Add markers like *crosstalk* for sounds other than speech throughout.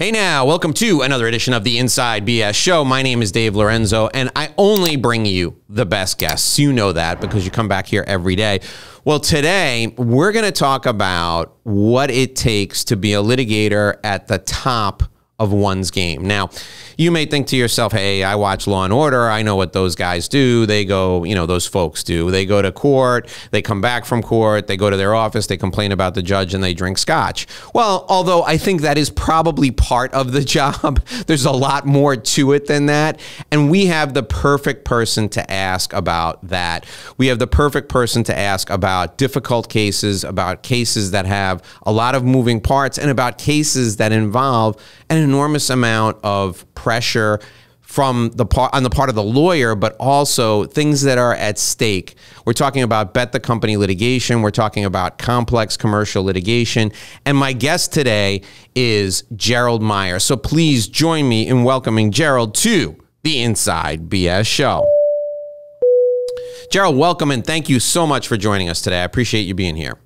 Hey now, welcome to another edition of the Inside BS Show. My name is Dave Lorenzo, and I only bring you the best guests. You know that because you come back here every day. Well, today we're going to talk about what it takes to be a litigator at the top of one's game. Now, you may think to yourself, hey, I watch Law and Order. I know what those guys do. They go, you know, those folks do. They go to court, they come back from court, they go to their office, they complain about the judge, and they drink scotch. Well, although I think that is probably part of the *laughs* job, there's a lot more to it than that. And we have the perfect person to ask about that. We have the perfect person to ask about difficult cases, about cases that have a lot of moving parts, and about cases that involve an enormous amount of pressure from the part on the part of the lawyer, but also things that are at stake. We're talking about bet the company litigation. We're talking about complex commercial litigation. And my guest today is Gerald Meyer. So please join me in welcoming Gerald to the Inside BS Show. Gerald, welcome and thank you so much for joining us today. I appreciate you being here.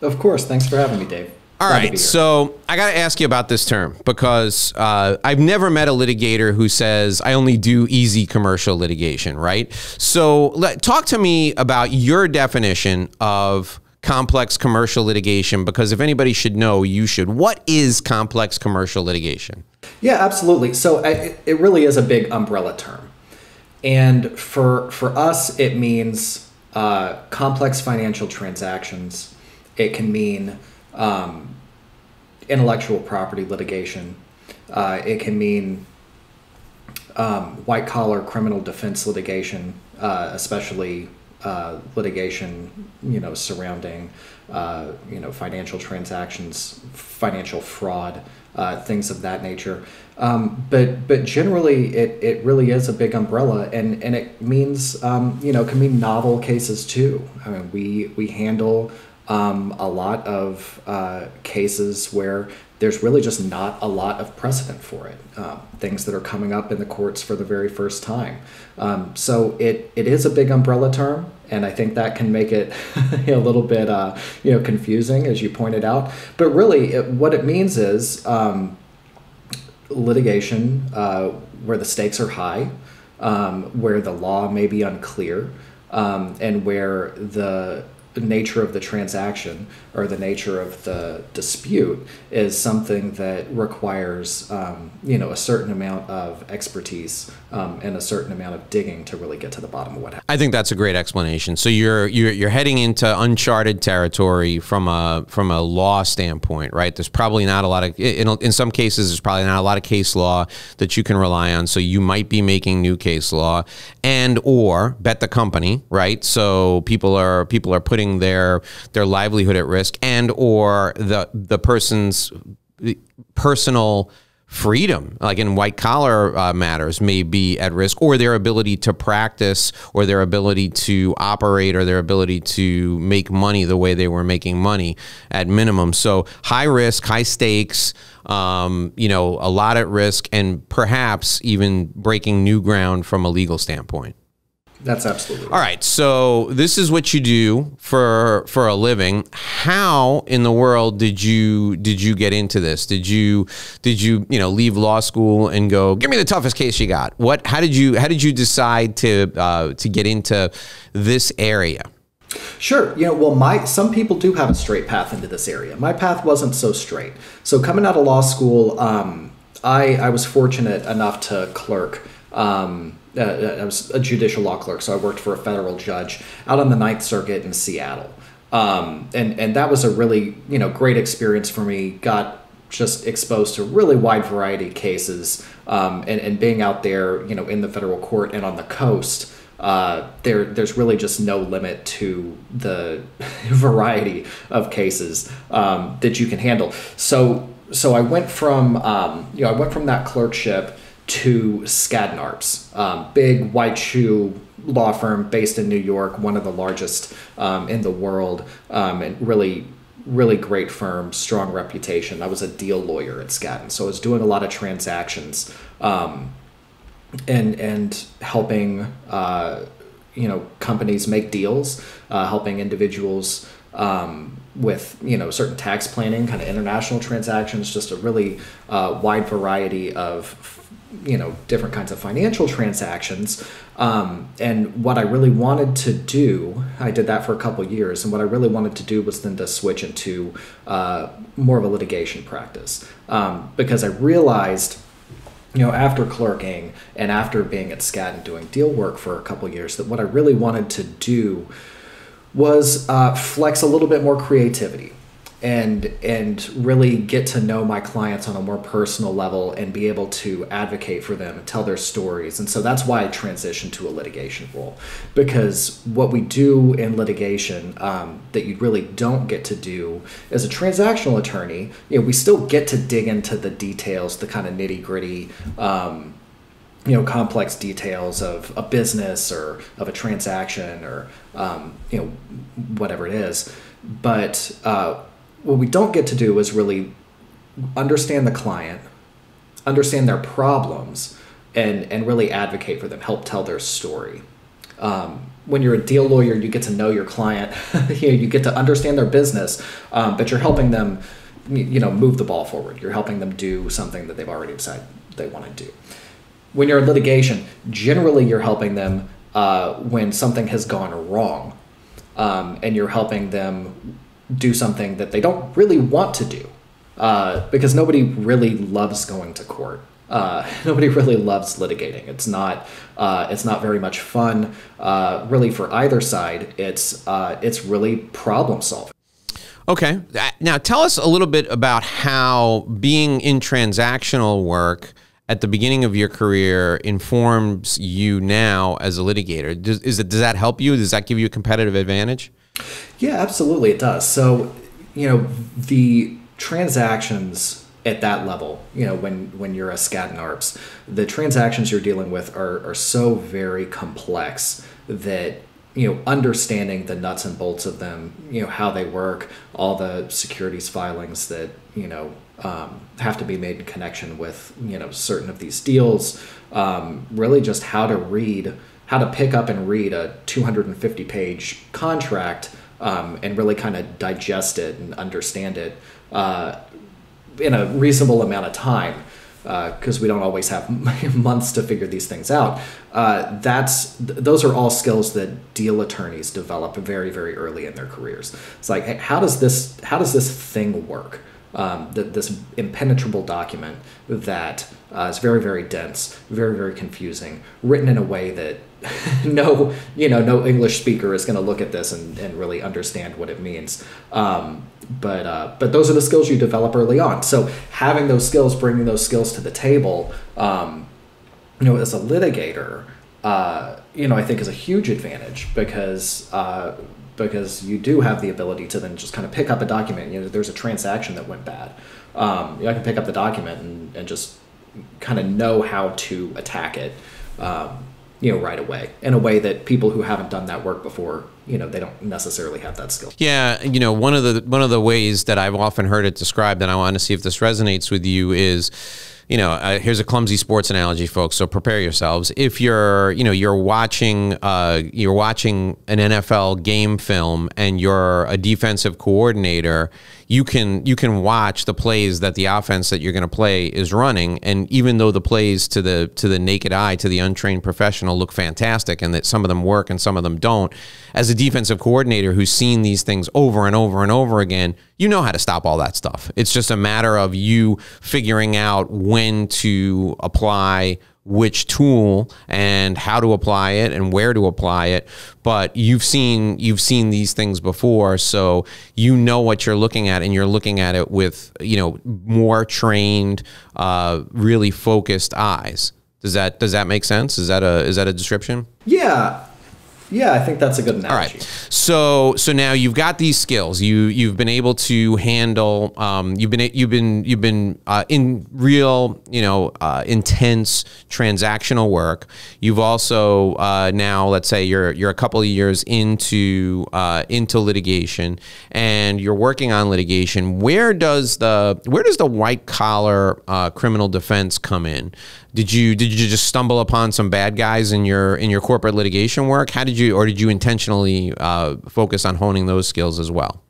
Of course. Thanks for having me, Dave. All right, so I got to ask you about this term because uh, I've never met a litigator who says I only do easy commercial litigation, right? So let, talk to me about your definition of complex commercial litigation because if anybody should know, you should. What is complex commercial litigation? Yeah, absolutely. So I, it- it really is a big umbrella term, and for for us, it means uh, complex financial transactions. It can mean um, intellectual property litigation. Uh, it can mean um, white collar criminal defense litigation, uh, especially uh, litigation, you know, surrounding, uh, you know, financial transactions, financial fraud, uh, things of that nature. Um, but but generally, it, it really is a big umbrella, and and it means um, you know can mean novel cases too. I mean, we we handle um, a lot of uh, cases where there's really just not a lot of precedent for it. Um, things that are coming up in the courts for the very first time. Um, so it, it is a big umbrella term, and I think that can make it *laughs* a little bit uh, you know confusing, as you pointed out. But really, it, what it means is um, litigation uh, where the stakes are high, um, where the law may be unclear, um, and where the nature of the transaction or the nature of the dispute is something that requires um, you know a certain amount of expertise um, and a certain amount of digging to really get to the bottom of what happened. I think that's a great explanation. So you're you're you're heading into uncharted territory from a from a law standpoint, right? There's probably not a lot of in in some cases there's probably not a lot of case law that you can rely on. So you might be making new case law and or bet the company, right? So people are people are putting their their livelihood at risk and or the the person's personal freedom, like in white collar uh, matters, may be at risk, or their ability to practice, or their ability to operate, or their ability to make money the way they were making money at minimum. So high risk, high stakes. Um, you know, a lot at risk, and perhaps even breaking new ground from a legal standpoint. That's absolutely All right, so this is what you do for for a living. How in the world did you did you get into this? Did you did you you know leave law school and go give me the toughest case you got? What? How did you how did you decide to uh, to get into this area? Sure. You know, well, my some people do have a straight path into this area. My path wasn't so straight. So coming out of law school, um, I I was fortunate enough to clerk. Um, uh, I was a judicial law clerk, so I worked for a federal judge out on the Ninth Circuit in Seattle, um, and and that was a really you know great experience for me. Got just exposed to really wide variety of cases, um, and and being out there, you know, in the federal court and on the coast uh, there there's really just no limit to the *laughs* variety of cases um, that you can handle. So so I went from um, you know I went from that clerkship to Skadden Arps, um, big white shoe law firm based in New York, one of the largest um, in the world, um, and really really great firm, strong reputation. I was a deal lawyer at Skadden, so I was doing a lot of transactions. Um, and and helping uh, you know companies make deals, uh, helping individuals um, with you know certain tax planning, kind of international transactions, just a really uh, wide variety of you know different kinds of financial transactions. Um, and what i really wanted to do i did that for a couple years and what i really wanted to do was then to switch into uh, more of a litigation practice. Um, because i realized you know after clerking and after being at Skadden doing deal work for a couple years that what i really wanted to do was uh, flex a little bit more creativity and and really get to know my clients on a more personal level and be able to advocate for them and tell their stories. And so that's why i transitioned to a litigation role because what we do in litigation um, that you really don't get to do as a transactional attorney you know we still get to dig into the details the kind of nitty gritty um, you know complex details of a business or of a transaction or um, you know whatever it is. But uh, what we don't get to do is really understand the client, understand their problems, and and really advocate for them, help tell their story. Um, when you're a deal lawyer, you get to know your client, *laughs* you, know, you get to understand their business, um, but you're helping them, you know, move the ball forward. You're helping them do something that they've already decided they want to do. When you're in litigation, generally you're helping them uh, when something has gone wrong, um, and you're helping them do something that they don't really want to do uh, because nobody really loves going to court. Uh, *laughs* nobody really loves litigating. It's not. Uh, it's not very much fun, uh, really, for either side. It's uh, it's really problem solving. Okay, now tell us a little bit about how being in transactional work at the beginning of your career informs you now as a litigator. Does, is it, does that help you? Does that give you a competitive advantage? Yeah, absolutely, it does. So, you know, the transactions at that level, you know, when when you're a Skadden Arps, the transactions you're dealing with are are so very complex that you know understanding the nuts and bolts of them you know how they work all the securities filings that you know um, have to be made in connection with you know certain of these deals um, really just how to read how to pick up and read a 250 page contract um, and really kind of digest it and understand it uh, in a reasonable amount of time because uh, we don't always have *laughs* months to figure these things out. Uh, that's th- those are all skills that deal attorneys develop very very early in their careers. It's like hey, how does this how does this thing work? Um, th- this impenetrable document that uh, is very very dense, very very confusing, written in a way that *laughs* no, you know, no English speaker is going to look at this and, and really understand what it means. Um, but uh, but those are the skills you develop early on. So having those skills, bringing those skills to the table, um, you know, as a litigator, uh, you know, I think is a huge advantage because uh, because you do have the ability to then just kind of pick up a document. You know, there's a transaction that went bad. Um, you know, I can pick up the document and, and just kind of know how to attack it. Um, you know right away in a way that people who haven't done that work before you know they don't necessarily have that skill yeah you know one of the one of the ways that i've often heard it described and i want to see if this resonates with you is you know, uh, here's a clumsy sports analogy, folks. So prepare yourselves. If you're, you know, you're watching, uh, you're watching an NFL game film, and you're a defensive coordinator, you can you can watch the plays that the offense that you're going to play is running, and even though the plays to the to the naked eye, to the untrained professional, look fantastic, and that some of them work and some of them don't, as a defensive coordinator who's seen these things over and over and over again, you know how to stop all that stuff. It's just a matter of you figuring out when to apply which tool and how to apply it and where to apply it but you've seen you've seen these things before so you know what you're looking at and you're looking at it with you know more trained uh, really focused eyes. Does that does that make sense? Is that a is that a description? Yeah yeah, I think that's a good analogy. All right. So so now you've got these skills. You you've been able to handle. Um, you've been you've been you've been uh, in real you know uh, intense transactional work. You've also uh, now let's say you're you're a couple of years into uh, into litigation and you're working on litigation. Where does the where does the white collar uh, criminal defense come in? Did you did you just stumble upon some bad guys in your in your corporate litigation work? How did you or did you intentionally uh, focus on honing those skills as well?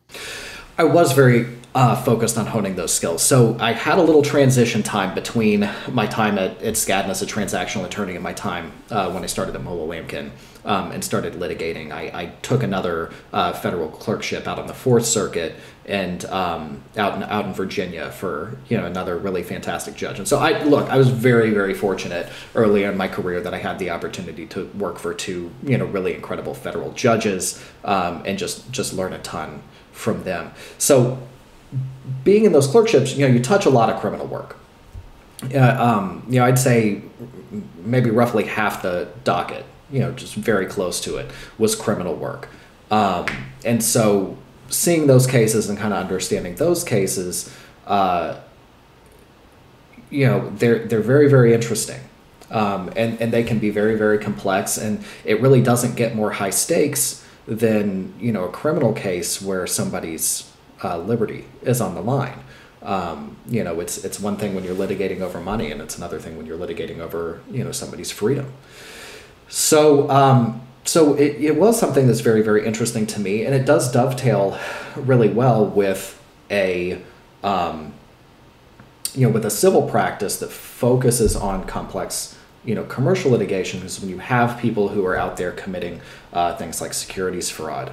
I was very uh, focused on honing those skills. So I had a little transition time between my time at, at Skadden as a transactional attorney and my time uh, when I started at Molo Lamken um, and started litigating. I, I took another uh, federal clerkship out on the Fourth Circuit and um, out in out in Virginia for you know another really fantastic judge. And so I look, I was very very fortunate early in my career that I had the opportunity to work for two you know really incredible federal judges um, and just just learn a ton from them. So being in those clerkships, you know, you touch a lot of criminal work. Uh, um, you know, I'd say maybe roughly half the docket, you know, just very close to it, was criminal work. Um, and so seeing those cases and kind of understanding those cases, uh, you know, they're, they're very, very interesting. Um, and, and they can be very, very complex. And it really doesn't get more high stakes than, you know, a criminal case where somebody's uh, liberty is on the line. Um, you know, it's it's one thing when you're litigating over money, and it's another thing when you're litigating over you know somebody's freedom. So um, so it, it was something that's very very interesting to me, and it does dovetail really well with a um, you know with a civil practice that focuses on complex you know commercial litigation because when you have people who are out there committing uh, things like securities fraud,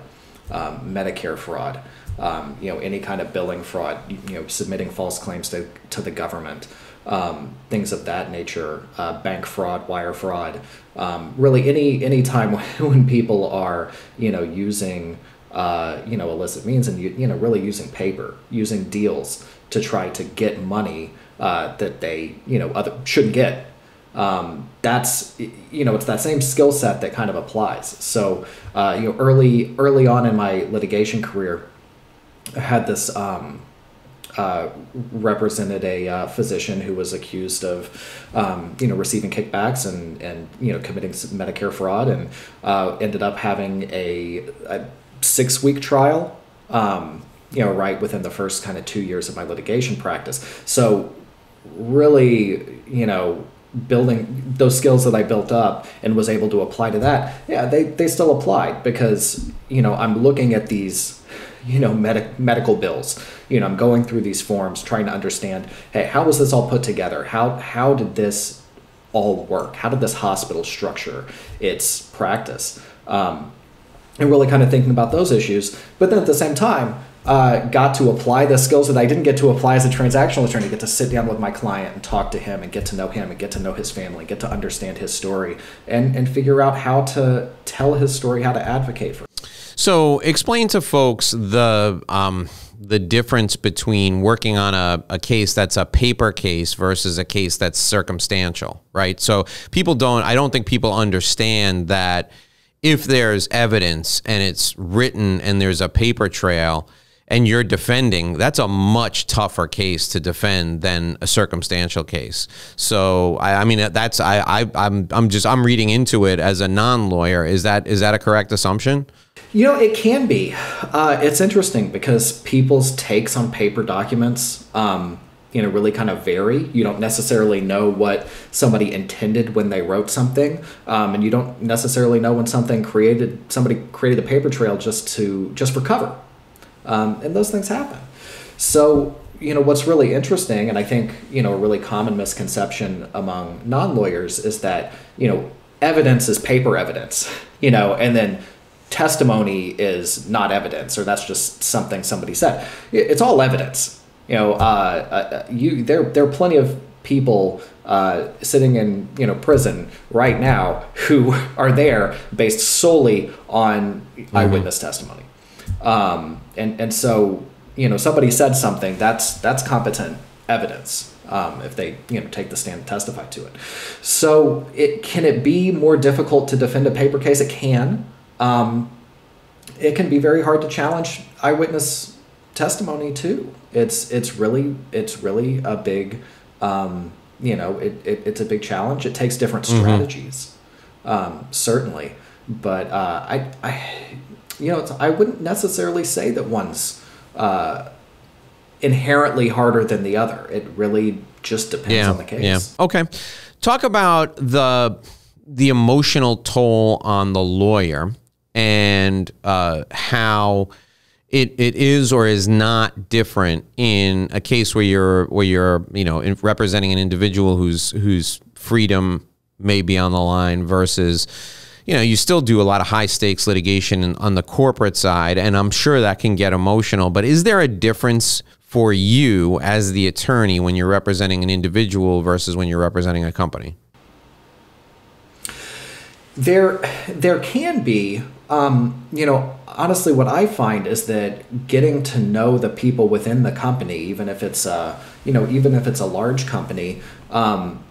um, Medicare fraud um, you know, any kind of billing fraud, you know, submitting false claims to, to the government, um, things of that nature, uh, bank fraud, wire fraud, um, really any any time *laughs* when people are you know using uh, you know illicit means and you, you know really using paper, using deals to try to get money uh, that they you know other shouldn't get. Um, that's you know it's that same skill set that kind of applies. So uh, you know early early on in my litigation career I had this um, uh, represented a uh, physician who was accused of, um, you know, receiving kickbacks and and you know committing Medicare fraud, and uh, ended up having a, a six week trial. Um, you know, right within the first kind of two years of my litigation practice. So, really, you know, building those skills that I built up and was able to apply to that, yeah, they, they still applied because, you know, I'm looking at these you know med- medical bills you know i'm going through these forms trying to understand hey how was this all put together how how did this all work how did this hospital structure its practice um, and really kind of thinking about those issues but then at the same time uh, got to apply the skills that I didn't get to apply as a transactional attorney. Get to sit down with my client and talk to him and get to know him and get to know his family, get to understand his story, and and figure out how to tell his story, how to advocate for. So, explain to folks the um, the difference between working on a, a case that's a paper case versus a case that's circumstantial, right? So, people don't. I don't think people understand that if there's evidence and it's written and there's a paper trail and you're defending, that's a much tougher case to defend than a circumstantial case. So I, I mean that's I, I I'm I'm just I'm reading into it as a non-lawyer. Is that is that a correct assumption? You know, it can be. Uh, it's interesting because people's takes on paper documents, um, you know, really kind of vary. You don't necessarily know what somebody intended when they wrote something, um, and you don't necessarily know when something created somebody created a paper trail just to just for cover, um, and those things happen. So you know what's really interesting, and I think you know a really common misconception among non lawyers is that you know evidence is paper evidence, *laughs* you know, and then testimony is not evidence or that's just something somebody said. It's all evidence. You know, uh, uh, you there there are plenty of people uh, sitting in you know prison right now who *laughs* are there based solely on mm-hmm. eyewitness testimony, um, and and so you know somebody said something that's that's competent evidence um, if they you know take the stand and testify to it. So it can it be more difficult to defend a paper case? It can. Um, it can be very hard to challenge eyewitness testimony too. It's it's really it's really a big um, you know it, it, it's a big challenge. It takes different mm-hmm. strategies, mm-hmm. um, certainly. But uh, I I you know it's I wouldn't necessarily say that one's uh, inherently harder than the other. It really just depends yeah, on the case. Yeah. Okay. Talk about the the emotional toll on the lawyer and uh, how it, it is or is not different in a case where you're where you're you know representing an individual whose whose freedom may be on the line versus you know you still do a lot of high stakes litigation on the corporate side and i'm sure that can get emotional but is there a difference for you as the attorney when you're representing an individual versus when you're representing a company? There there can be um, you know honestly what i find is that getting to know the people within the company even if it's a you know even if it's a large company um,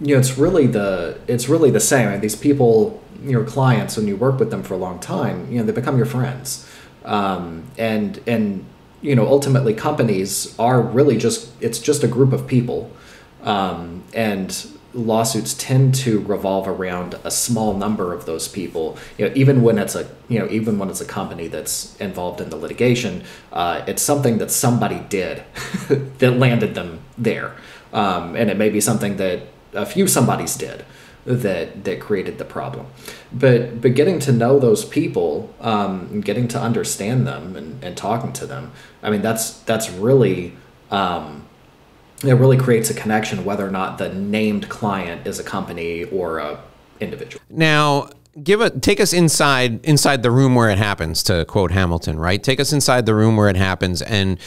you know it's really the it's really the same these people your clients when you work with them for a long time you know they become your friends. Um, and and you know ultimately companies are really just it's just a group of people. Um, and lawsuits tend to revolve around a small number of those people. You know, even when it's a you know even when it's a company that's involved in the litigation, uh, it's something that somebody did *laughs* that landed them there, um, and it may be something that a few somebodies did that that created the problem. But but getting to know those people, um, getting to understand them, and, and talking to them, I mean that's that's really. Um, it really creates a connection whether or not the named client is a company or a individual. Now, give a take us inside inside the room where it happens to quote Hamilton, right? Take us inside the room where it happens and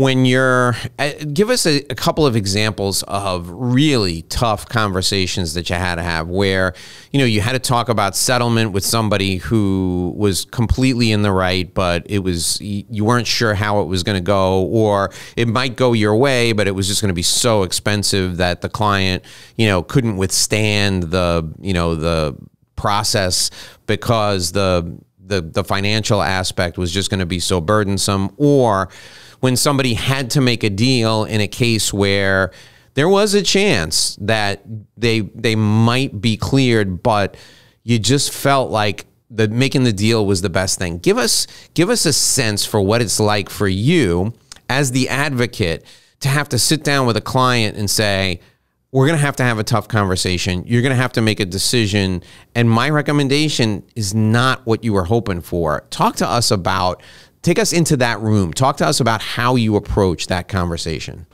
when you're uh, give us a, a, couple of examples of really tough conversations that you had to have where you know you had to talk about settlement with somebody who was completely in the right but it was you weren't sure how it was going to go or it might go your way but it was just going to be so expensive that the client you know couldn't withstand the you know the process because the the the financial aspect was just going to be so burdensome or when somebody had to make a deal in a case where there was a chance that they they might be cleared, but you just felt like the making the deal was the best thing. Give us give us a sense for what it's like for you as the advocate to have to sit down with a client and say, we're going to have to have a tough conversation. You're going to have to make a decision. And my recommendation is not what you were hoping for. Talk to us about take us into that room. Talk to us about how you approach that conversation.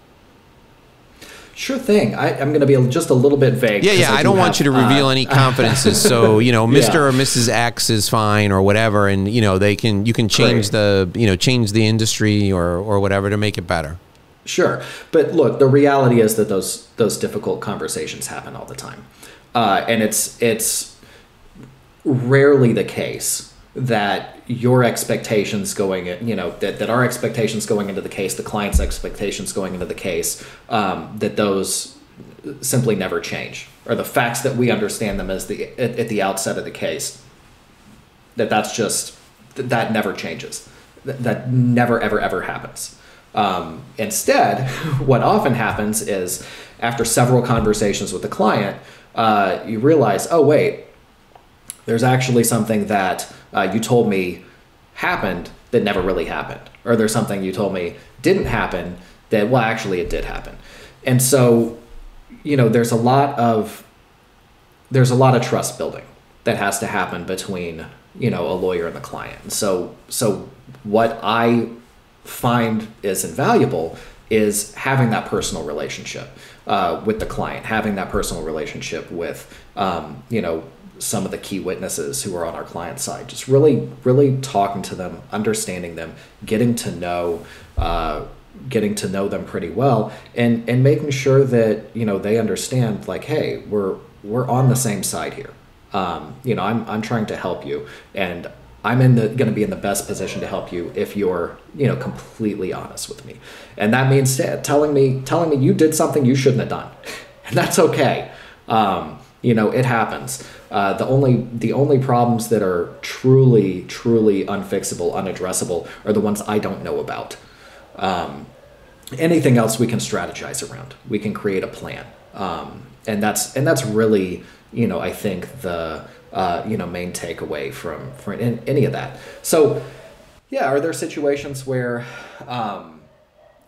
Sure thing. I, am going to be just a little bit vague. Yeah, yeah. I, I do not want you to reveal uh, *laughs* any confidences. so *laughs* you know, Mr. Yeah. or Mrs. X is fine or whatever, and you know they can you can change Great. the you know change the industry or or whatever to make it better. Sure, but look, the reality is that those those difficult conversations happen all the time, uh, and it's it's rarely the case that your expectations going you know that, that our expectations going into the case the client's expectations going into the case um, that those simply never change. Or the facts that we understand them as the at, at the outset of the case that that's just that, never changes. That, that never ever ever happens. Um, instead *laughs* what often happens is after several conversations with the client uh, you realize oh wait there's actually something that uh, you told me happened that never really happened, or there's something you told me didn't happen that well actually it did happen, and so you know there's a lot of there's a lot of trust building that has to happen between you know a lawyer and the client. So so what I find is invaluable is having that personal relationship uh, with the client, having that personal relationship with um, you know some of the key witnesses who are on our client side. Just really, really talking to them, understanding them, getting to know, uh, getting to know them pretty well, and and making sure that you know they understand like, hey, we're we're on the same side here. Um, you know, I'm I'm trying to help you, and I'm in the going to be in the best position to help you if you're you know completely honest with me, and that means telling me telling me you did something you shouldn't have done, *laughs* and that's okay. Um, you know, it happens. Uh, the only the only problems that are truly truly unfixable, unaddressable, are the ones I don't know about. Um, anything else we can strategize around. We can create a plan, um, and that's and that's really you know I think the uh, you know main takeaway from from any of that. So yeah, are there situations where um,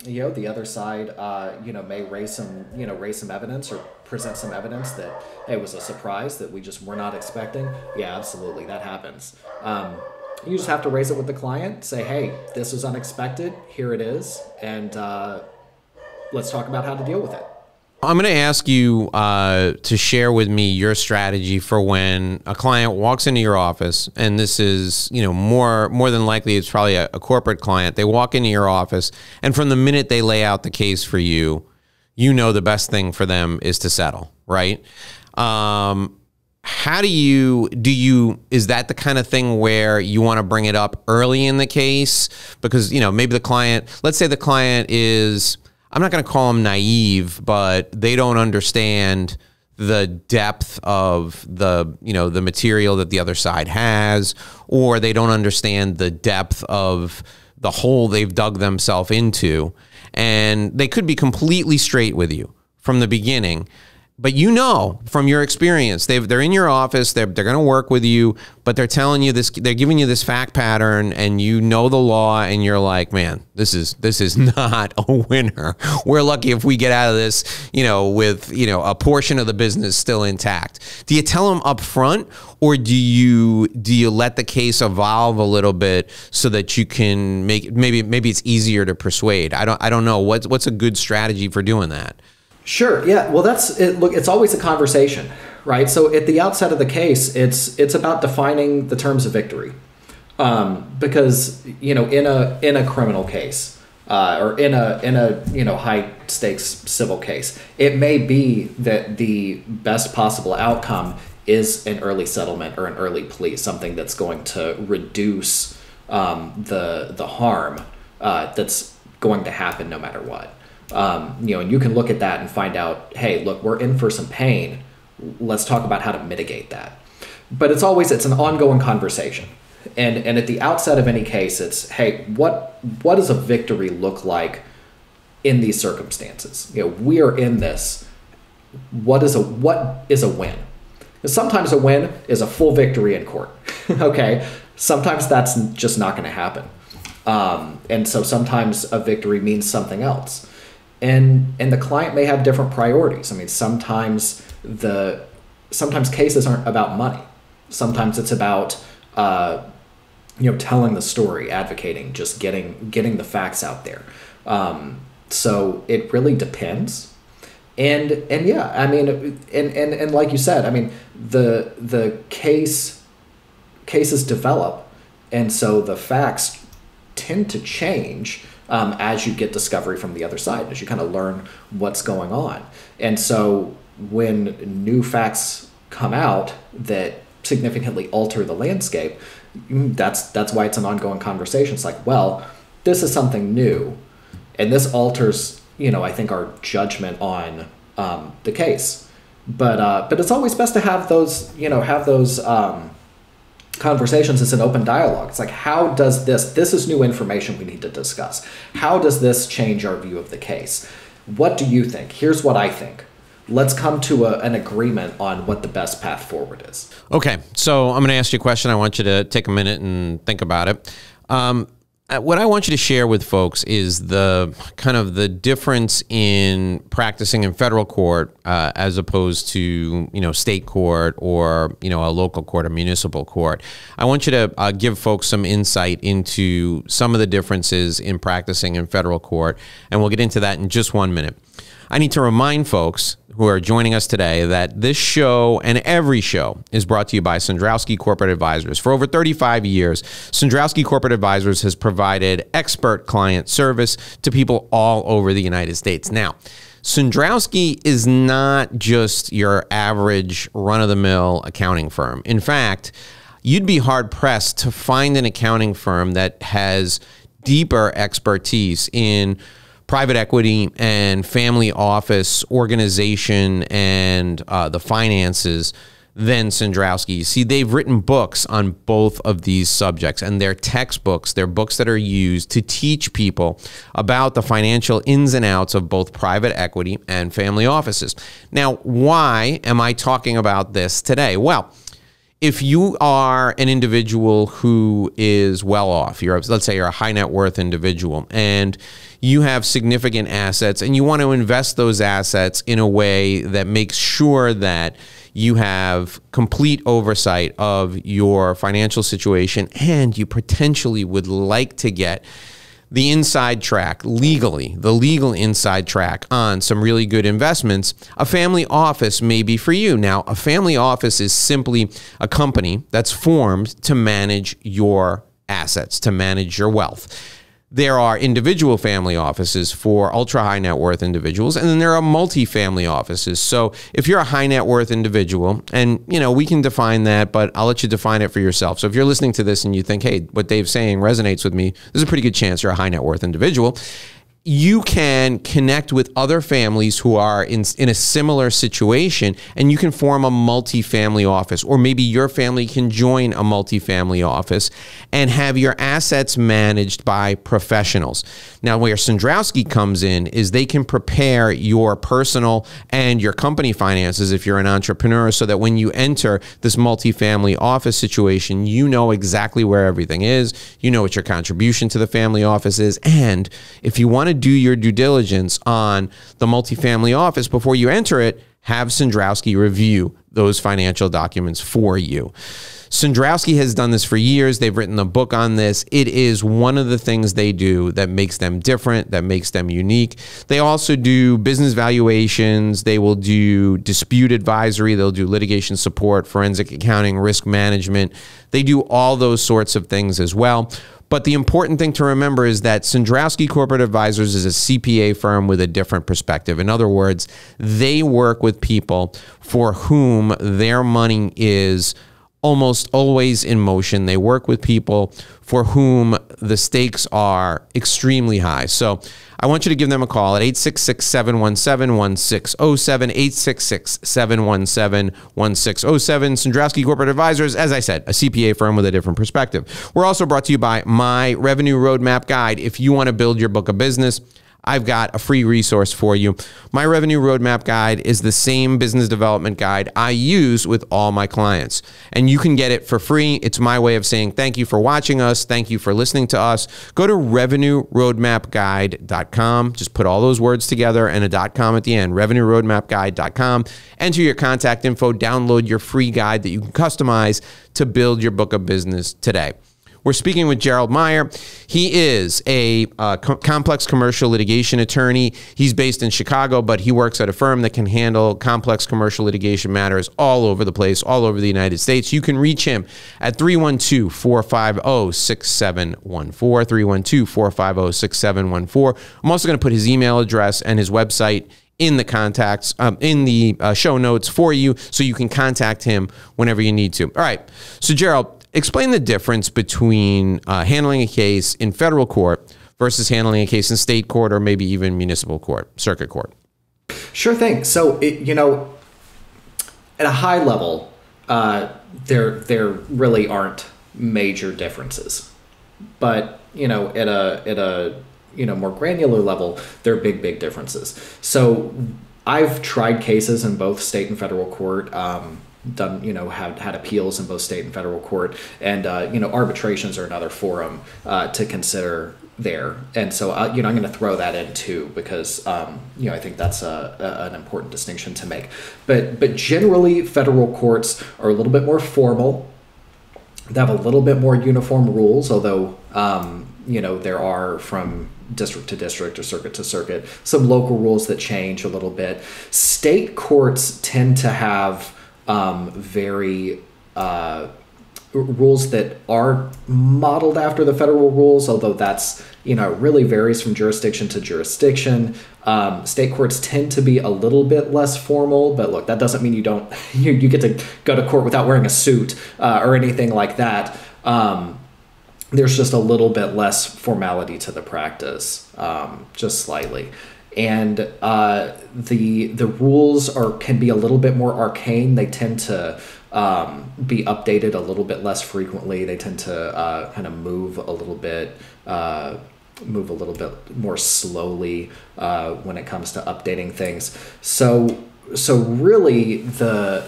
you know the other side uh, you know may raise some you know raise some evidence or present some evidence that hey, it was a surprise that we just were not expecting yeah absolutely that happens um, You just have to raise it with the client. Say, hey, this is unexpected. Here it is, and uh, let's talk about how to deal with it. I'm going to ask you uh, to share with me your strategy for when a client walks into your office, and this is, you know, more more than likely it's probably a, a, corporate client. They walk into your office, and from the minute they lay out the case for you, you know the best thing for them is to settle, right? Um, how do you do you is that the kind of thing where you want to bring it up early in the case because you know maybe the client let's say the client is I'm not going to call them naive, but they don't understand the depth of the you know the material that the other side has, or they don't understand the depth of the hole they've dug themselves into, and they could be completely straight with you from the beginning but you know from your experience they they're in your office they're, they're going to work with you but they're telling you this they're giving you this fact pattern and you know the law and you're like man this is this is *laughs* not a winner. We're lucky if we get out of this you know with you know a portion of the business still intact. Do you tell them up front or do you do you let the case evolve a little bit so that you can make maybe maybe it's easier to persuade? I don't i don't know. What's what's a good strategy for doing that Sure. Yeah. Well, that's it. Look, it's always a conversation, right? So at the outset of the case, it's it's about defining the terms of victory, um, because you know in a in a criminal case uh, or in a in a you know high stakes civil case, it may be that the best possible outcome is an early settlement or an early plea, something that's going to reduce um, the the harm uh, that's going to happen no matter what. Um, you know, and you can look at that and find out, hey, look, we're in for some pain. Let's talk about how to mitigate that. But it's always it's an ongoing conversation. And and at the outset of any case, it's hey, what what does a victory look like in these circumstances? You know, we are in this. What is a what is a win? Sometimes a win is a full victory in court. *laughs* okay, sometimes that's just not going to happen. Um, and so sometimes a victory means something else and and the client may have different priorities. I mean, sometimes the sometimes cases aren't about money. Sometimes it's about uh, you know telling the story, advocating, just getting getting the facts out there. Um, so it really depends. And and yeah, I mean, and and and like you said, I mean, the the case cases develop, and so the facts tend to change um, as you get discovery from the other side, as you kind of learn what's going on. And so when new facts come out that significantly alter the landscape, mm, that's that's why it's an ongoing conversation. It's like, well, this is something new, and this alters, you know, I think our judgment on um, the case. But uh, but it's always best to have those, you know, have those. Um, conversations is an open dialogue. It's like, how does this, this is new information we need to discuss. How does this change our view of the case? What do you think? Here's what I think. Let's come to a, an agreement on what the best path forward is. Okay, so I'm going to ask you a question. I want you to take a minute and think about it. Um, what I want you to share with folks is the kind of the difference in practicing in federal court uh, as opposed to you know state court or you know a local court or municipal court. I want you to uh, give folks some insight into some of the differences in practicing in federal court, and we'll get into that in just one minute. I need to remind folks who are joining us today that this show and every show is brought to you by Cendrowski Corporate Advisors. For over 35 years, Cendrowski Corporate Advisors has provided expert client service to people all over the United States. Now, Cendrowski is not just your average run of the mill accounting firm. In fact, you'd be hard pressed to find an accounting firm that has deeper expertise in private equity and family office organization and uh, the finances than Cendrowski. See, they've written books on both of these subjects, and they're textbooks. They're books that are used to teach people about the financial ins and outs of both private equity and family offices. Now, why am I talking about this today? Well, if you are an individual who is well off, you're let's say you're a high net worth individual and you have significant assets and you want to invest those assets in a way that makes sure that you have complete oversight of your financial situation and you potentially would like to get the inside track legally, the legal inside track on some really good investments, a family office may be for you. Now, a family office is simply a company that's formed to manage your assets, to manage your wealth there are individual family offices for ultra high net worth individuals and then there are multi-family offices. So if you're a high net worth individual and you know we can define that but i'll let you define it for yourself. So if you're listening to this and you think hey what dave's saying resonates with me there's a pretty good chance you're a high net worth individual you can connect with other families who are in, in a similar situation and you can form a multi-family office or maybe your family can join a multi-family office and have your assets managed by professionals. Now where Cendrowski comes in is they can prepare your personal and your company finances if you're an entrepreneur so that when you enter this multi-family office situation you know exactly where everything is you know what your contribution to the family office is and if you want to do your due diligence on the multifamily office before you enter it, have Cendrowski review those financial documents for you. Cendrowski has done this for years. They've written a book on this. It is one of the things they do that makes them different, that makes them unique. They also do business valuations. They will do dispute advisory. They'll do litigation support, forensic accounting, risk management. They do all those sorts of things as well. But the important thing to remember is that Cendrowski Corporate Advisors is a CPA firm with a different perspective. In other words, they work with people for whom their money is almost always in motion. They work with people for whom the stakes are extremely high. So I want you to give them a call at 866 717 1607, 866 717 1607. Cendrowski Corporate Advisors, as I said, a CPA firm with a different perspective. We're also brought to you by My Revenue Roadmap Guide. If you want to build your book of business, I've got a free resource for you. My revenue roadmap guide is the same business development guide I use with all my clients. And you can get it for free. It's my way of saying thank you for watching us. Thank you for listening to us. Go to revenueroadmapguide.com. Just put all those words together and a .com at the end. revenueroadmapguide.com. Enter your contact info, download your free guide that you can customize to build your book of business today. We're speaking with Gerald Meyer. He is a uh, co- complex commercial litigation attorney. He's based in Chicago, but he works at a firm that can handle complex commercial litigation matters all over the place, all over the United States. You can reach him at 312 450 6714. 312 450 6714. I'm also going to put his email address and his website in the contacts um, in the uh, show notes for you so you can contact him whenever you need to all right so gerald explain the difference between uh, handling a case in federal court versus handling a case in state court or maybe even municipal court, circuit court. Sure thing. So, it, you know, at a high level, uh, there there really aren't major differences, but you know, at a at a you know more granular level, there are big big differences. So, I've tried cases in both state and federal court. Um, done you know had had appeals in both state and federal court. And uh, you know arbitrations are another forum uh, to consider there. And so uh, you know i'm going to throw that in too because um, you know i think that's a, a, an important distinction to make. But but generally federal courts are a little bit more formal. They have a little bit more uniform rules although um, you know there are from district to district or circuit to circuit some local rules that change a little bit. State courts tend to have um, very uh, rules that are modeled after the federal rules, although that's you know really varies from jurisdiction to jurisdiction. Um, state courts tend to be a little bit less formal, but look, that doesn't mean you don't *laughs* you, you get to go to court without wearing a suit uh, or anything like that. Um, there's just a little bit less formality to the practice, um, just slightly and uh, the the rules are can be a little bit more arcane. They tend to um, be updated a little bit less frequently. They tend to uh, kind of move a little bit. Uh, move a little bit more slowly uh, when it comes to updating things. So so really the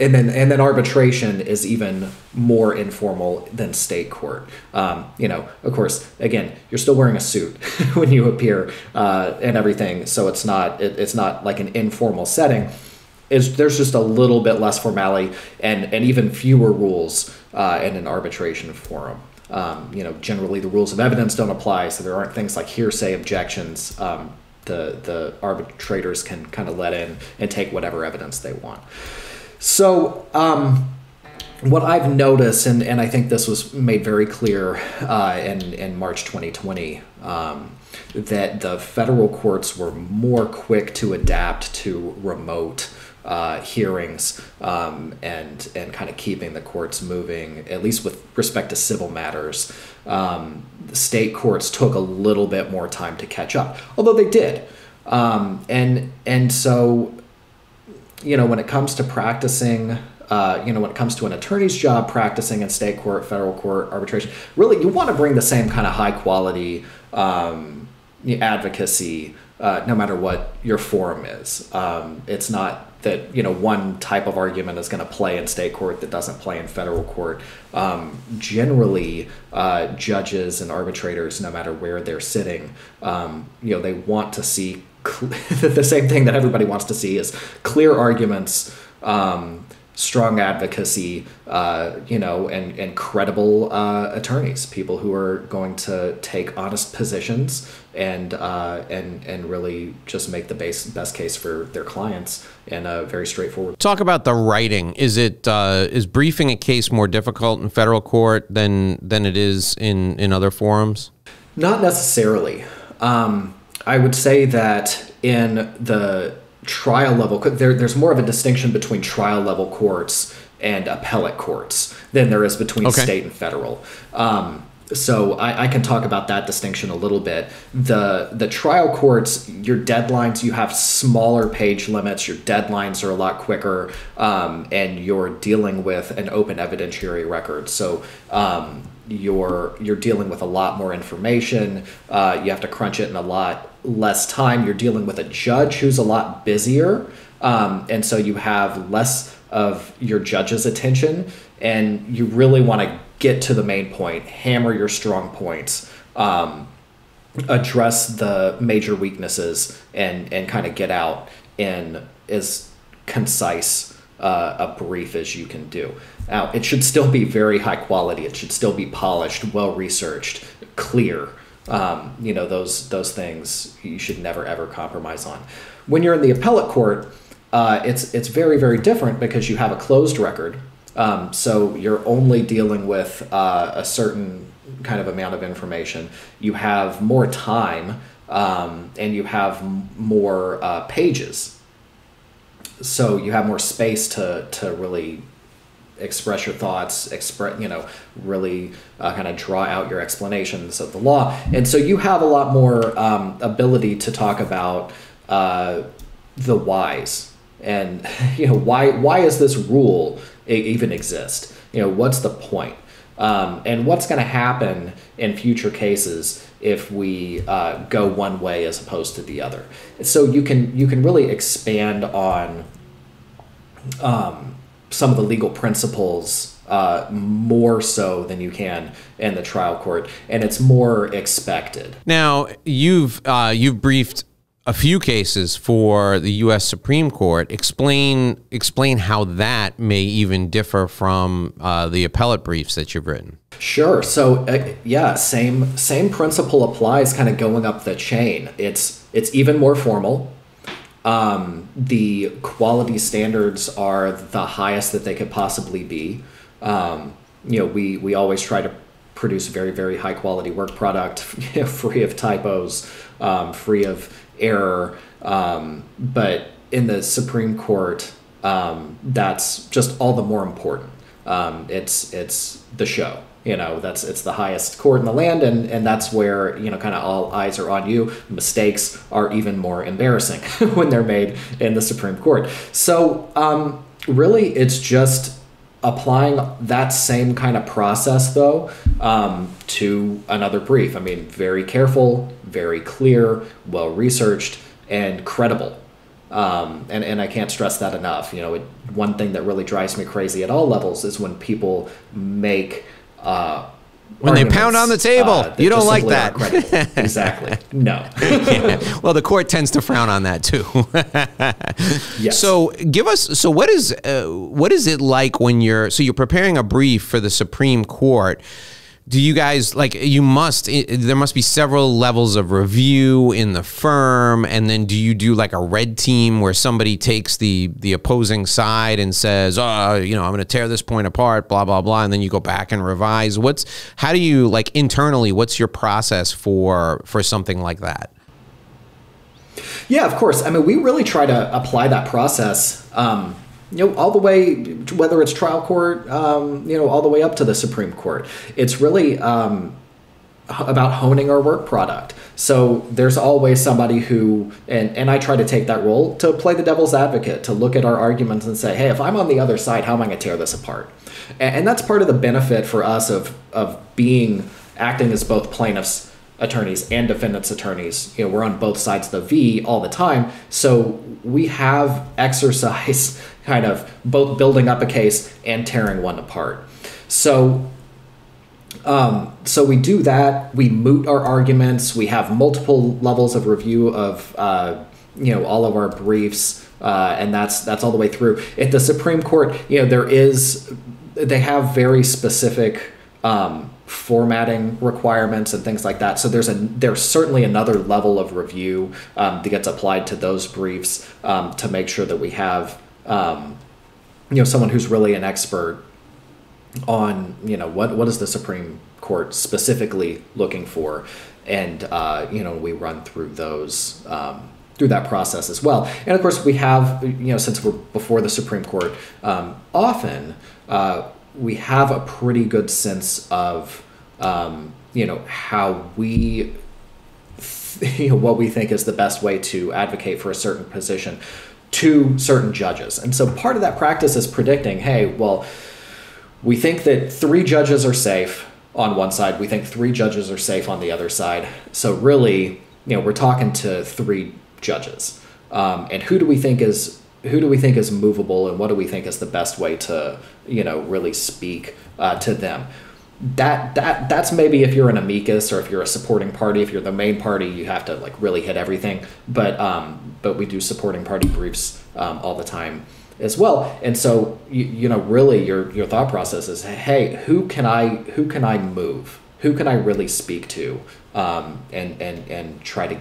and then and then arbitration is even more informal than state court. Um, you know, of course, again, you're still wearing a suit *laughs* when you appear uh, and everything, so it's not it, it's not like an informal setting. Is there's just a little bit less formality and and even fewer rules uh, in an arbitration forum. Um, you know, generally the rules of evidence don't apply, so there aren't things like hearsay objections. Um, the the arbitrators can kind of let in and take whatever evidence they want. So, um, what I've noticed, and, and I think this was made very clear uh, in, in March 2020, um, that the federal courts were more quick to adapt to remote uh, hearings um, and and kind of keeping the courts moving, at least with respect to civil matters. Um, state courts took a little bit more time to catch up, although they did. Um, and and so you know, when it comes to practicing, uh, you know, when it comes to an attorney's job practicing in state court, federal court, arbitration, really, you want to bring the same kind of high quality um, advocacy, uh, no matter what your forum is. Um, it's not that you know one type of argument is going to play in state court that doesn't play in federal court. Um, generally, uh, judges and arbitrators, no matter where they're sitting, um, you know, they want to see *laughs* the same thing that everybody wants to see is clear arguments, um, strong advocacy, uh, you know, and, and credible uh, attorneys, people who are going to take honest positions and uh, and and really just make the base, best case for their clients in a very straightforward. Talk about the writing. Is it uh, is briefing a case more difficult in federal court than than it is in in other forums? Not necessarily. Um, I would say that in the trial level, there, there's more of a distinction between trial level courts and appellate courts than there is between okay. state and federal. Um, so I, I, can talk about that distinction a little bit. The the trial courts, your deadlines, you have smaller page limits. Your deadlines are a lot quicker, um, and you're dealing with an open evidentiary record. So um, you're you're dealing with a lot more information. Uh, you have to crunch it in a lot less time. You're dealing with a judge who's a lot busier, um, and so you have less of your judge's attention, and you really want to get to the main point, hammer your strong points. Um, address the major weaknesses and and kind of get out in as concise uh, a brief as you can do. Now, it should still be very high quality. It should still be polished, well researched, clear. Um, you know those those things you should never ever compromise on. When you're in the appellate court, uh, it's it's very very different because you have a closed record. Um, so you're only dealing with uh, a certain kind of amount of information. You have more time um, and you have more uh, pages so you have more space to to really express your thoughts express you know really uh, kind of draw out your explanations of the law. And so you have a lot more um, ability to talk about uh, the whys. And *laughs* you know why why is this rule even exist? You know what's the point um, and what's going to happen in future cases if we uh, go one way as opposed to the other. So you can you can really expand on um, some of the legal principles uh, more so than you can in the trial court, and it's more expected. Now you've uh, you've briefed a few cases for the U.S. Supreme Court. Explain explain how that may even differ from uh, the appellate briefs that you've written. Sure. So uh, yeah, same same principle applies. Kind of going up the chain. It's it's even more formal. Um, the quality standards are the highest that they could possibly be. Um, you know, we we always try to produce a very very high quality work product, *laughs* free of typos, um, free of error. Um, but in the Supreme Court, um, that's just all the more important. Um, it's it's the show. You know, that's it's the highest court in the land, and and that's where you know kind of all eyes are on you. Mistakes are even more embarrassing *laughs* when they're made in the Supreme Court. So um, really, it's just applying that same kind of process though um, to another brief i mean very careful very clear well researched and credible Um, and, and I can't stress that enough. You know, it, one thing that really drives me crazy at all levels is when people make uh, when they pound on the table. Uh, you don't like that. *laughs* exactly. No. yeah. Well, the court tends to frown on that too. *laughs* yes. So give us. So what is uh, what is it like when you're so you're preparing a brief for the Supreme Court? Do you guys like you must there must be several levels of review in the firm and then do you do like a red team where somebody takes the the opposing side and says oh you know i'm going to tear this point apart blah blah blah and then you go back and revise? What's how do you like internally what's your process for for something like that? Yeah of course. I mean we really try to apply that process um, you know, all the way, whether it's trial court, um, you know, all the way up to the Supreme Court. It's really um, about honing our work product. So there's always somebody who, and, and I try to take that role to play the devil's advocate, to look at our arguments and say, hey, if I'm on the other side, how am I going to tear this apart? And, and that's part of the benefit for us of, of being, acting as both plaintiffs attorneys and defendants attorneys you know we're on both sides of the v all the time so we have *laughs* exercise kind of both building up a case and tearing one apart. So um, so we do that. We moot our arguments. We have multiple levels of review of uh, you know all of our briefs, uh, and that's that's all the way through. At the Supreme Court, you know there is they have very specific um, formatting requirements and things like that. So there's a there's certainly another level of review um, that gets applied to those briefs um, to make sure that we have um, you know someone who's really an expert on you know what what is the Supreme Court specifically looking for, and uh, you know we run through those. Um, through that process as well, and of course we have you know since we're before the Supreme Court, um, often uh, we have a pretty good sense of um, you know how we *laughs* you know, what we think is the best way to advocate for a certain position to certain judges. And so part of that practice is predicting, hey, well, we think that three judges are safe on one side, we think three judges are safe on the other side. So really, you know, we're talking to three judges. Um, and who do we think is who do we think is movable and what do we think is the best way to you know really speak uh, to them that that that's maybe if you're an amicus or if you're a supporting party if you're the main party you have to like really hit everything but um but we do supporting party briefs um, all the time as well and so you, you know really your your thought process is hey who can i who can i move who can i really speak to um and and and try to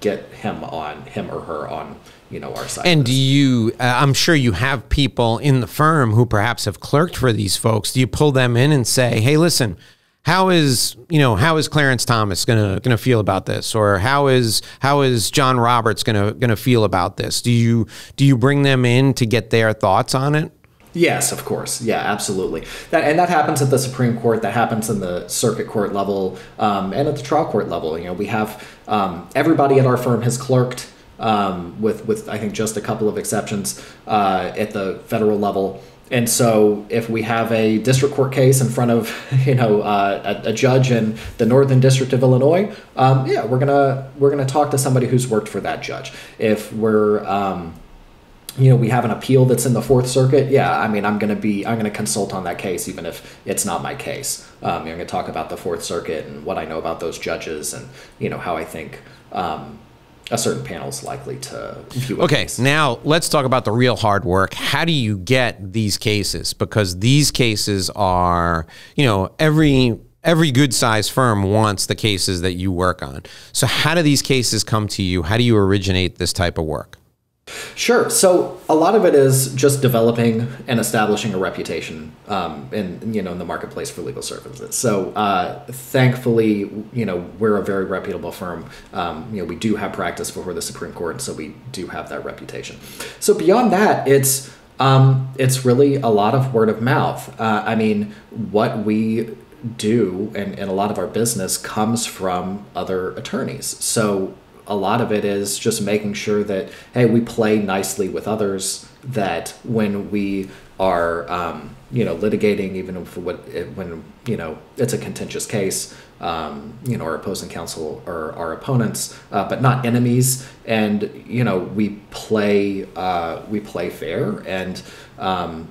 get him on him or her on you know our side. And do you? Uh, I'm sure you have people in the firm who perhaps have clerked for these folks. Do you pull them in and say, "Hey, listen." How is you know how is Clarence Thomas gonna gonna feel about this, or how is how is John Roberts gonna gonna feel about this? Do you do you bring them in to get their thoughts on it? Yes, of course. Yeah, absolutely. That and that happens at the Supreme Court. That happens in the circuit court level um, and at the trial court level. You know, we have um, everybody at our firm has clerked um, with with I think just a couple of exceptions uh, at the federal level. And so, if we have a district court case in front of *laughs* you know uh, a, a, judge in the Northern District of Illinois, um, yeah, we're gonna we're gonna talk to somebody who's worked for that judge. If we're um, you know we have an appeal that's in the Fourth Circuit, yeah, I mean I'm gonna be I'm gonna consult on that case even if it's not my case. Um, I'm gonna talk about the Fourth Circuit and what I know about those judges and you know how I think. Um, a certain panel is likely to view Okay, case. now let's talk about the real hard work. How do you get these cases? Because these cases are, you know, every every good sized firm wants the cases that you work on. So how do these cases come to you? How do you originate this type of work? Sure. So a lot of it is just developing and establishing a reputation um, in you know in the marketplace for legal services. So uh, thankfully, you know we're a very reputable firm. Um, you know we do have practice before the Supreme Court, so we do have that reputation. So beyond that, it's um, it's really a lot of word of mouth. Uh, I mean, what we do and, and a lot of our business comes from other attorneys. So a lot of it is just making sure that hey we play nicely with others that when we are um, you know litigating even for what when you know it's a contentious case um, you know, our opposing counsel or our opponents, uh, but not enemies. And you know, we play uh, we play fair, and um,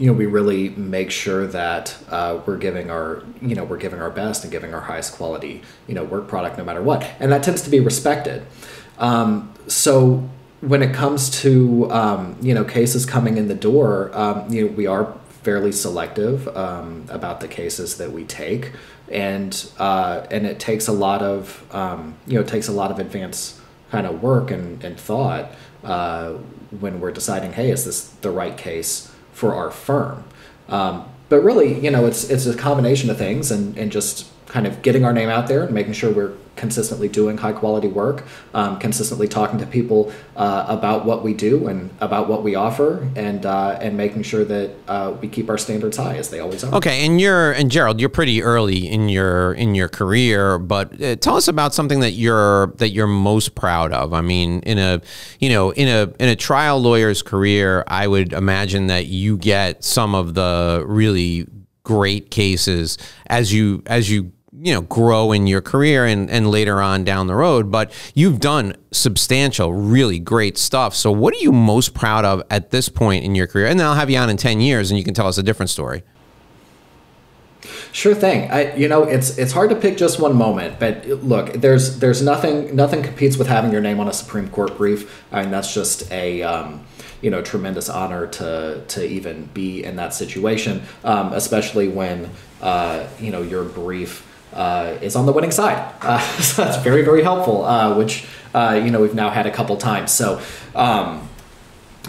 you know, we really make sure that uh, we're giving our you know we're giving our best and giving our highest quality you know work product no matter what, and that tends to be respected. Um, so when it comes to um, you know cases coming in the door, um, you know, we are fairly selective um, about the cases that we take, and uh, and it takes a lot of um, you know it takes a lot of advanced kind of work and, and thought uh, when we're deciding, hey, is this the right case for our firm? Um, but really, you know, it's it's a combination of things, and and just kind of getting our name out there and making sure we're consistently doing high quality work, um, consistently talking to people uh, about what we do and about what we offer, and uh, and making sure that uh, we keep our standards high as they always are. Okay, and you're and Gerald, you're pretty early in your in your career, but uh, tell us about something that you're that you're most proud of. I mean, in a you know in a in a trial lawyer's career, I would imagine that you get some of the really great cases as you as you you know grow in your career and and later on down the road but you've done substantial really great stuff so what are you most proud of at this point in your career and then I'll have you on in 10 years and you can tell us a different story Sure thing. I, you know, it's it's hard to pick just one moment, but look, there's there's nothing nothing competes with having your name on a Supreme Court brief. I mean, that's just a um, you know tremendous honor to to even be in that situation, um, especially when uh, you know your brief uh, is on the winning side. *laughs* Uh, so that's very very helpful, uh, which uh, you know we've now had a couple times. So. Um,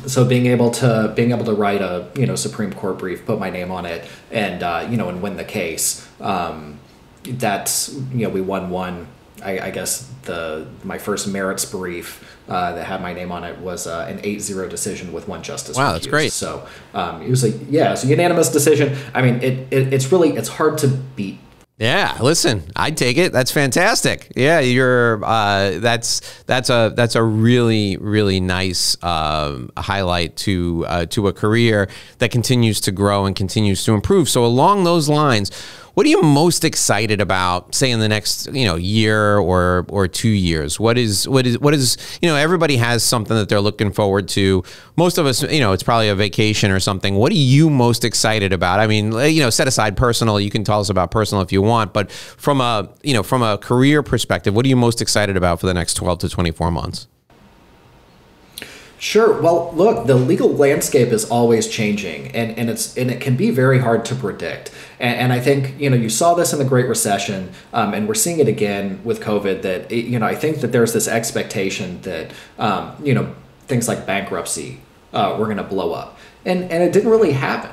so being able to being able to write a you know Supreme Court brief, put my name on it, and uh, you know and win the case. Um, that's you know we won one. I, I guess the my first merits brief uh, that had my name on it was uh, an 8-0 decision with one justice. Wow, that's great. So um, it was a yeah, it's a unanimous decision. I mean, it, it it's really it's hard to beat yeah, listen, I'd take it. That's fantastic. Yeah, you're. Uh, that's that's a that's a really really nice um, highlight to uh, to a career that continues to grow and continues to improve. So along those lines, what are you most excited about, say in the next you know year or or two years? What is what is what is you know everybody has something that they're looking forward to. Most of us, you know, it's probably a vacation or something. What are you most excited about? I mean, eh, you know, set aside personal. You can tell us about personal if you want, but from a you know from a career perspective, what are you most excited about for the next twelve to twenty four months? Sure. Well, look, the legal landscape is always changing, and, and it's and it can be very hard to predict. And, and I think you know you saw this in the Great Recession, um, and we're seeing it again with COVID. That it, you know I think that there's this expectation that um, you know things like bankruptcy uh, were going to blow up, and and it didn't really happen.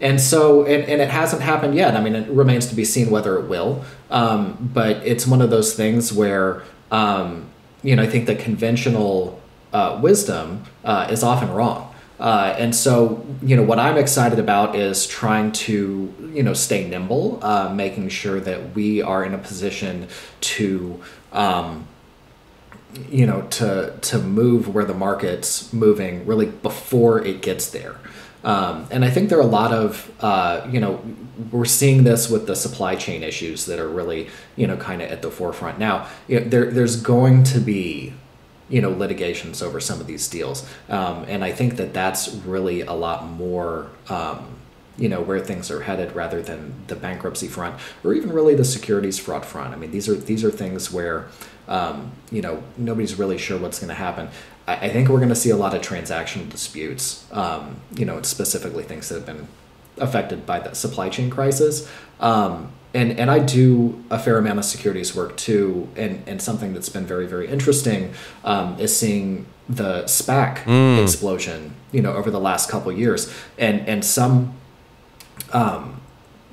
And so, and, and it hasn't happened yet. I mean, it remains to be seen whether it will. Um, but it's one of those things where, um, you know, I think the conventional uh, wisdom uh, is often wrong. Uh, and so, you know, what I'm excited about is trying to, you know, stay nimble, uh, making sure that we are in a position to, um, you know, to to move where the market's moving really before it gets there. Um, and I think there are a lot of, uh, you know, we're seeing this with the supply chain issues that are really, you know, kind of at the forefront now. You know, there, there's going to be you know litigations over some of these deals. Um, and i think that that's really a lot more um, you know where things are headed rather than the bankruptcy front or even really the securities fraud front. I mean these are these are things where um, you know nobody's really sure what's going to happen. I, I, think we're going to see a lot of transactional disputes um, you know specifically things that have been affected by the supply chain crisis. Um, and and I do a fair amount of securities work too, and and something that's been very very interesting um, is seeing the SPAC mm. explosion, you know, over the last couple years, and and some, um,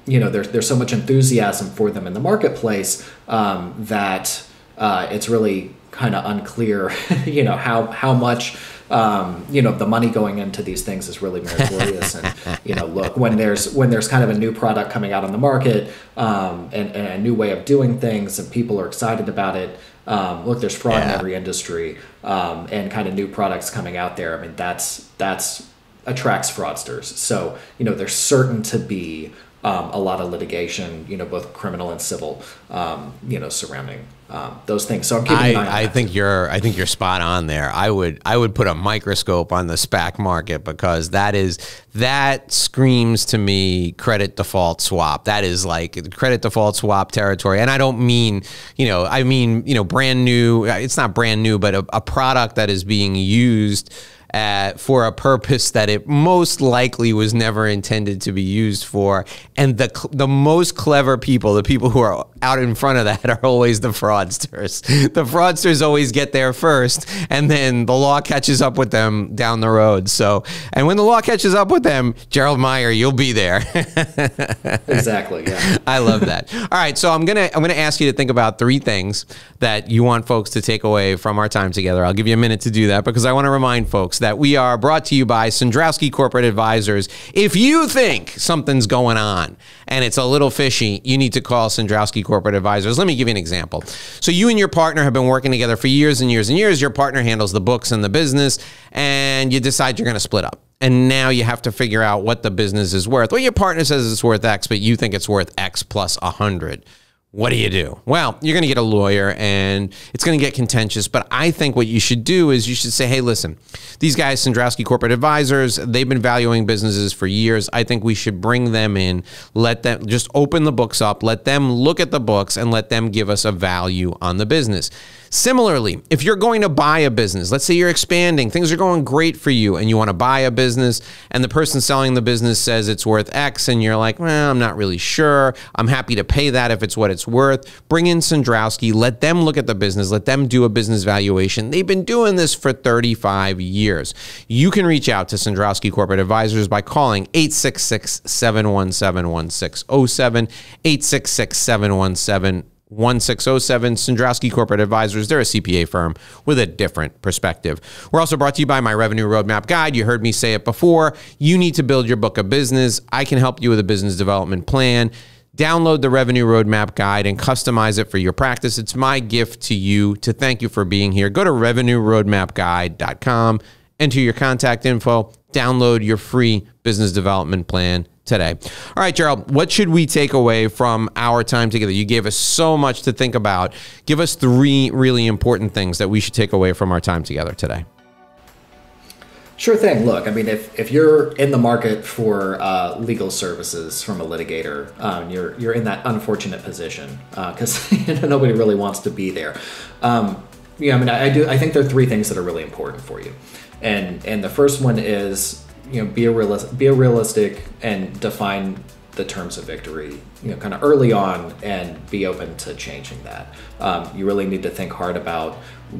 you know, there's there's so much enthusiasm for them in the marketplace um, that uh, it's really kind of unclear, *laughs* you know, how how much um, you know the money going into these things is really meritorious. And *laughs* you know look when there's when there's kind of a new product coming out on the market um, and, and, a new way of doing things and people are excited about it um, look there's fraud yeah. in every industry um, and kind of new products coming out there. I mean that's that's attracts fraudsters. So you know there's certain to be um, a lot of litigation, you know, both criminal and civil, um, you know, surrounding um, those things. So I'm keeping an eye on I, I that. think you're I think you're spot on there. I would I would put a microscope on the SPAC market because that is that screams to me credit default swap. That is like credit default swap territory. And I don't mean, you know, I mean, you know, brand new it's not brand new, but a, a product that is being used uh, for a purpose that it most likely was never intended to be used for. And the cl- the most clever people, the people who are out in front of that, are always the fraudsters. *laughs* The fraudsters always get there first, and then the law catches up with them down the road. So, and when the law catches up with them, Gerald Meyer, you'll be there. *laughs* exactly. Yeah. I love that. All right, so I'm gonna I'm gonna ask you to think about three things that you want folks to take away from our time together. I'll give you a minute to do that because I want to remind folks that we are brought to you by Cendrowski Corporate Advisors. If you think something's going on and it's a little fishy, you need to call Cendrowski Corporate Advisors. Let me give you an example. So you and your partner have been working together for years and years and years. Your partner handles the books and the business, and you decide you're going to split up and now you have to figure out what the business is worth. Well, your partner says it's worth X, but you think it's worth X plus a hundred. What do you do? Well, you're going to get a lawyer and it's going to get contentious. But I think what you should do is you should say, hey, listen, these guys, Cendrowski Corporate Advisors, they've been valuing businesses for years. I think we should bring them in, let them just open the books up, let them look at the books, and let them give us a value on the business. Similarly, if you're going to buy a business, let's say you're expanding, things are going great for you, and you want to buy a business, and the person selling the business says it's worth X, and you're like, well, I'm not really sure. I'm happy to pay that if it's what it's worth. Bring in Cendrowski, let them look at the business, let them do a business valuation. They've been doing this for 35 years. You can reach out to Cendrowski Corporate Advisors by calling 866 717 1607, 866 717 1607 Cendrowski Corporate Advisors. They're a CPA firm with a different perspective. We're also brought to you by my Revenue Roadmap Guide. You heard me say it before. You need to build your book of business. I can help you with a business development plan. Download the Revenue Roadmap Guide and customize it for your practice. It's my gift to you to thank you for being here. Go to revenueroadmapguide.com, enter your contact info, download your free business development plan today. All right, Gerald, what should we take away from our time together? You gave us so much to think about. Give us three really important things that we should take away from our time together today. Sure thing. Look, I mean, if, if you're in the market for uh, legal services from a litigator, um, you're you're in that unfortunate position because *laughs* know, nobody really wants to be there. Um, yeah, I mean, I, I do. I think there are three things that are really important for you, and and the first one is you know be a realist, be a realistic, and define the terms of victory. You know, kind of early on, and be open to changing that. Um, you really need to think hard about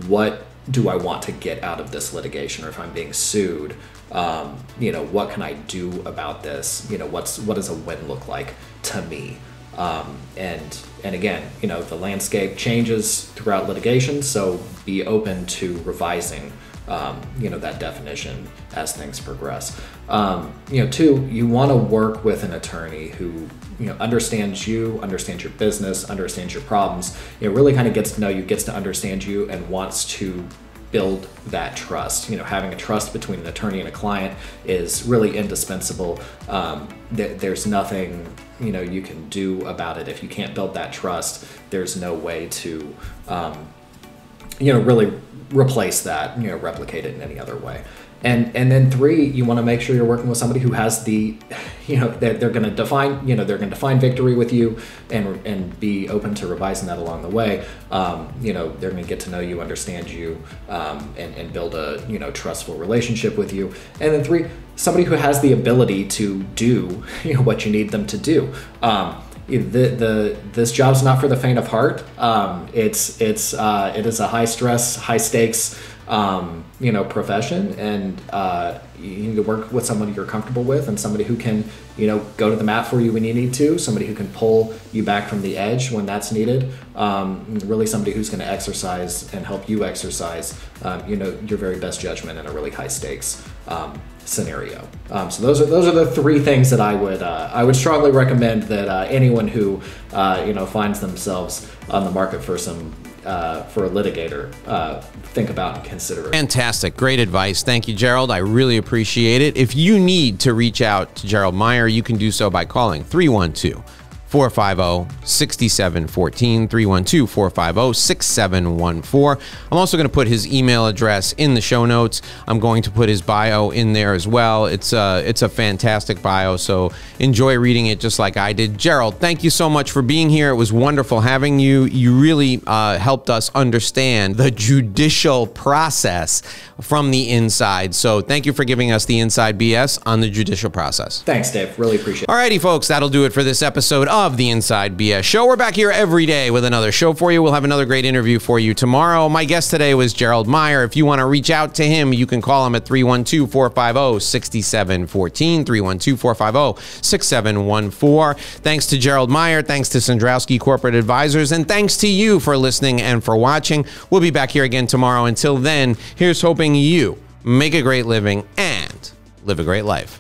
what do I want to get out of this litigation, or if I'm being sued, um, you know, what can I do about this? You know, what's what does a win look like to me? Um, and and again, you know, the landscape changes throughout litigation, so be open to revising, um, you know, that definition as things progress. Um, you know, two, you want to work with an attorney who you know understands you, understands your business, understands your problems. You know, really kind of gets to know you, gets to understand you, and wants to build that trust. You know, having a trust between an attorney and a client is really indispensable. Um, th- there's nothing you know you can do about it if you can't build that trust. There's no way to um, you know really replace that. You know, replicate it in any other way. And and then three, you want to make sure you're working with somebody who has the, you know, they're, they're going to define, you know, they're going to define victory with you, and and be open to revising that along the way. Um, you know, they're going to get to know you, understand you, um, and and build a you know trustful relationship with you. And then three, somebody who has the ability to do *laughs* you know what you need them to do. Um, the, the this job's not for the faint of heart. Um, it's it's uh, it is a high stress, high stakes um, you know profession, and uh, you need to work with somebody you're comfortable with, and somebody who can you know go to the mat for you when you need to, somebody who can pull you back from the edge when that's needed. Um, really, somebody who's going to exercise and help you exercise, um, you know, your very best judgment in a really high stakes um, scenario. Um, so those are those are the three things that I would uh, I would strongly recommend that uh, anyone who uh, you know finds themselves on the market for some uh, for a litigator uh, think about and consider. Fantastic. Great advice. Thank you, Gerald. I really appreciate it. If you need to reach out to Gerald Meyer, you can do so by calling 312 450 6714 312 450 6714. I'm also going to put his email address in the show notes. I'm going to put his bio in there as well. It's a, it's a fantastic bio, so enjoy reading it just like I did. Gerald, thank you so much for being here. It was wonderful having you. You really uh, helped us understand the judicial process from the inside. So thank you for giving us the inside BS on the judicial process. Thanks, Dave. Really appreciate it. Alrighty, folks, that'll do it for this episode of the Inside BS Show. We're back here every day with another show for you. We'll have another great interview for you tomorrow. My guest today was Gerald Meyer. If you want to reach out to him, you can call him at 312 450 6714. 312 450 6714. Thanks to Gerald Meyer. Thanks to Cendrowski Corporate Advisors. And thanks to you for listening and for watching. We'll be back here again tomorrow. Until then, here's hoping you make a great living and live a great life.